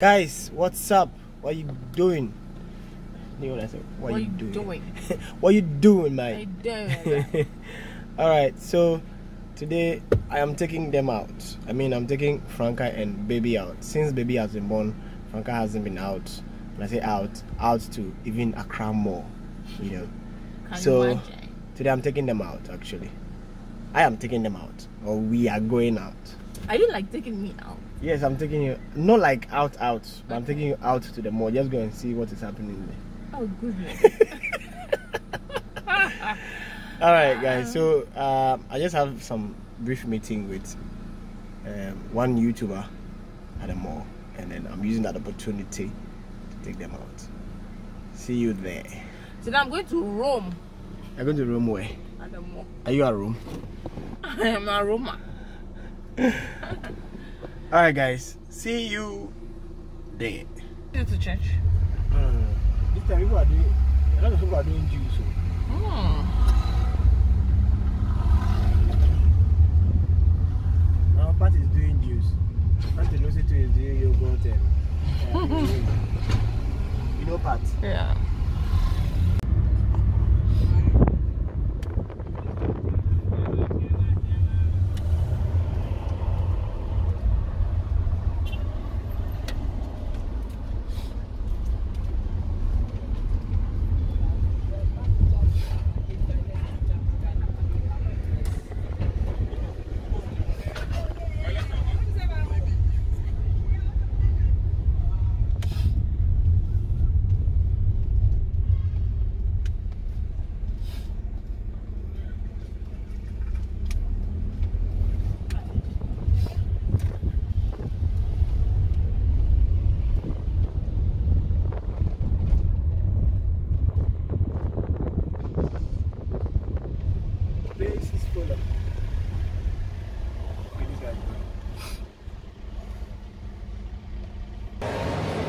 Guys, what's up? What are you doing? You know what I said? What, What you you doing? doing? what you doing, I mate? don't. All right, so today I am taking them out. I mean, I'm taking Franca and Baby out. Since Baby has been born, Franca hasn't been out. When I say out, out to even a Accra Mall, you know. Can So- you? Today I'm taking them out. Actually, I am taking them out, or we are going out. Are you like taking me out? Yes, I'm taking you. Not like out, out, but I'm taking you out to the mall. Just go and see what is happening there. Oh goodness. All right, guys. So uh, I just have some brief meeting with um, one YouTuber at the mall, and then I'm using that opportunity to take them out. See you there. so now I'm going to Rome I'm going to Rome where? at the mall. Are you at Rome? I am a Roma. All right, guys. See you there. Go to church. This time people are doing. A lot of people are doing juice. Hmm. Now Pat is doing juice. Pat Inosito is doing yogurt and. Uh, you know Pat. Yeah. place is full of. Okay, this guy's going.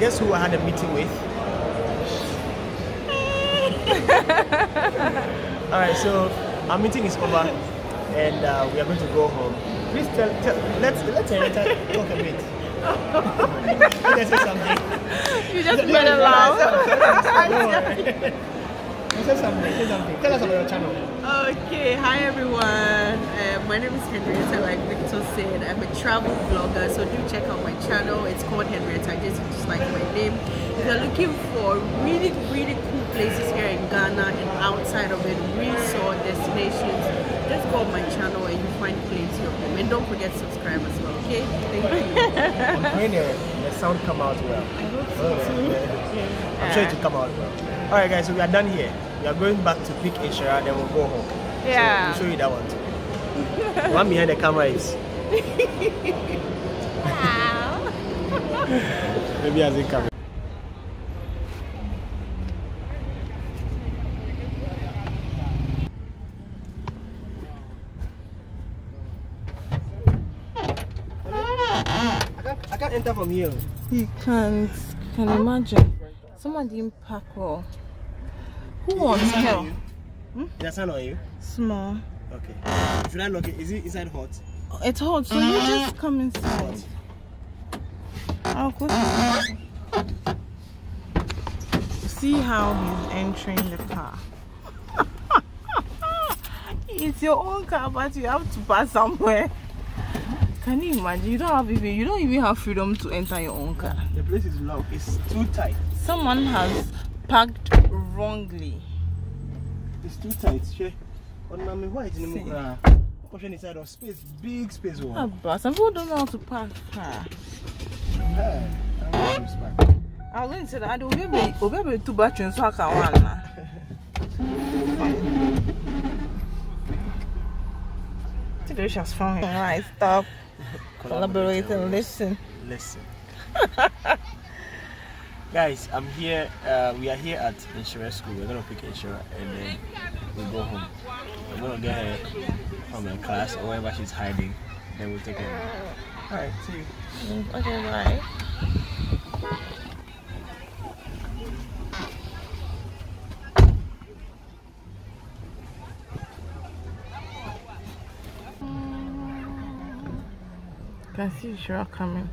Guess who I had a meeting with? Alright, so our meeting is over and uh, we are going to go home. Please tell, tell let's let's Henrietta talk a bit. let's say something. You just made a laugh. Something, say something. Tell us about your channel. Okay, hi everyone. Uh, my name is Henrietta, like Victor said. I'm a travel blogger, so do check out my channel. It's called Henrietta, just, just like my name. If you're looking for really, really cool places here in Ghana and outside of it, resort destinations, just go on my channel and you find plenty of them. And don't forget to subscribe as well, okay? Thank you. I'm the, the sound come out well. I hope so. I'm sure it will come out well. Alright guys, so we are done here. We are going back to pick Inshara, then we'll go home. Yeah. So we'll show you that one too. The one behind the camera is wow. maybe as it comes. I can't, I can't enter from here. You can't. Can imagine. Someone didn't pack well. Who wants Is that on hell? you? Hmm? Is that sound on you? Small. Okay. Should I lock it? Is it inside hot? It's hot, so you just come inside. I'll go to See how he's entering the car. it's your own car, but you have to pass somewhere. Can you imagine? You don't have even you don't even have freedom to enter your own car. The place is locked. It's too tight. Someone has parked wrongly. It's too tight. She. On my why is it in the Caution inside of space, big space one. Ah, one. but some people don't know how to park car. Yeah. Going to spark. I was going to say that I don't be obey two batteries so I can run now. Delicious from him. Right, stop. Collaborate and listen. Listen. Guys, I'm here. Uh, we are here at Inshara's school. We're gonna pick Inshara and then we'll go home. I'm gonna get her from her class or wherever she's hiding. Then we'll take her. Alright, see you. Okay, bye. Can see Shura coming.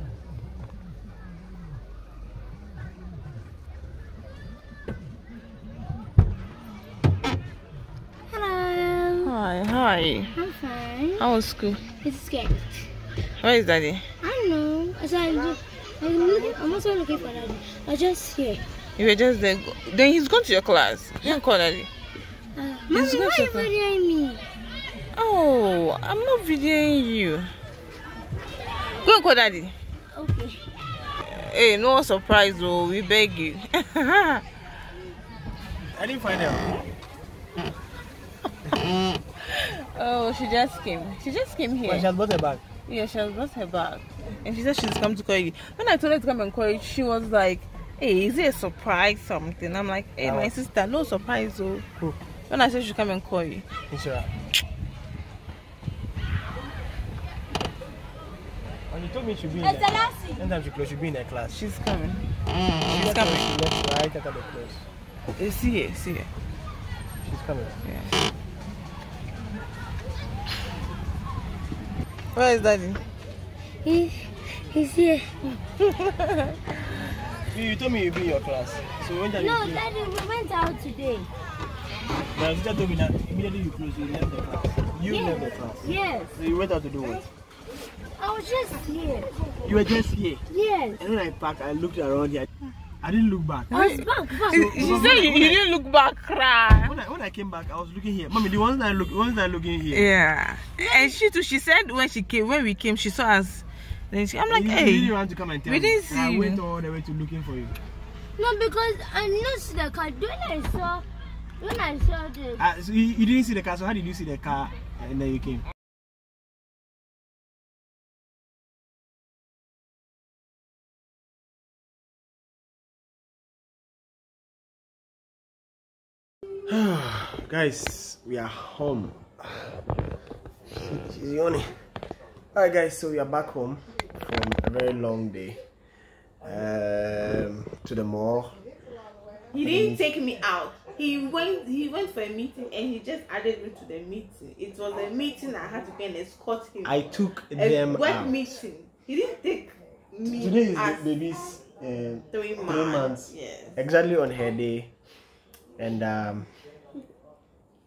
Are you? I'm fine. How was school? It's scared. Where is daddy? I don't know. As I I'm, I'm, looking, I'm also looking for daddy. I just here. You were just there. Then he's going to your class. You can call daddy. Uh, He's Mommy, going why are you videoing me? Oh, I'm not videoing you. Go and call daddy. Okay. Hey, no surprise, though. we beg you. I didn't find out. Oh, she just came. She just came here. But she has brought her bag. Yeah, she has brought her bag. And she said she's come to call you. When I told her to come and call you, she was like, Hey, is it a surprise something? I'm like, Hey, my sister, no surprise, oh. Who? When I said she come and call you. Inshara. When you told me she'd be in the Anytime she close, she'll be in her class. She's coming. She's She's coming. She left right after the close. Eh, See her, see her. She's coming. Yeah. Where is daddy? He, he's here. You, you told me you'd be in your class. So when did No, you daddy, we went out today. My sister told me that immediately you close, you left the class. You Yeah. left the class. Yes. So you went out to do what? I was just here. You were just here. Yes. And when I parked, I looked around here. I didn't look back. I was back, back. She, she said you, you didn't look back, cry. When I, when I came back, I was looking here. Mommy, the ones that look, the ones that are looking here. Yeah. And she too, she said when she came, when we came, she saw us. Then she, I'm like, you, hey. you didn't want to come and tell we me. didn't And I see you. went all the way to looking for you. No, because I noticed the car. When I saw, when I saw the, Uh, so you, you didn't see the car. So how did you see the car and then you came? guys, we are home. She's yawning. Alright, guys, so we are back home from a very long day um, to the mall. He didn't take me out. He went. He went for a meeting and he just added me to the meeting. It was a meeting I had to go and escort him. I took a them work out. meeting. He didn't take me Today is as the baby's um, three months. three months. Yes. exactly on her day, and um,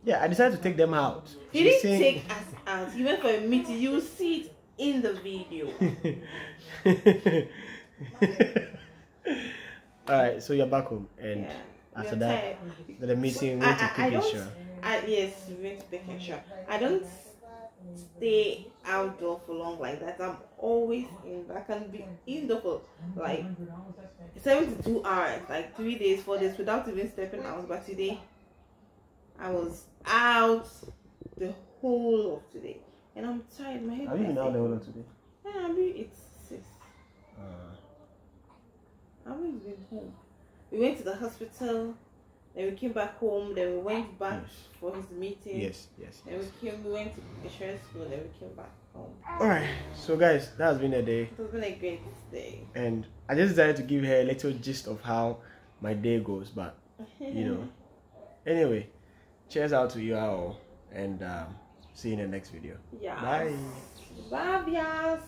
yeah, I decided to take them out. He didn't saying- take us out. He went for a meeting. You will see it in the video. All right, so you're back home, and Yeah. after You're that, tired. the, meeting we I, went to I, I pick a don't. show. I, yes, we went to pick a shop. I don't stay outdoor for long like that. I'm always in. I can be indoor for like seventy-two hours, like three days, four days without even stepping out. But today, I was out the whole of today, and I'm tired. My head. Have you been out the whole of today? Yeah, I mean it's six. Uh, I've been home. We went to the hospital, then we came back home, then we went back Yes. for his meeting. yes, yes. Then we came, we went to Inshara's school, then we came back home. All right, so guys, that has been a day, It has been a great day. and I just decided to give her a little gist of how my day goes, but you know. Anyway, cheers out to you all, and um, see you in the next video. Yeah. Bye. Bye, yes.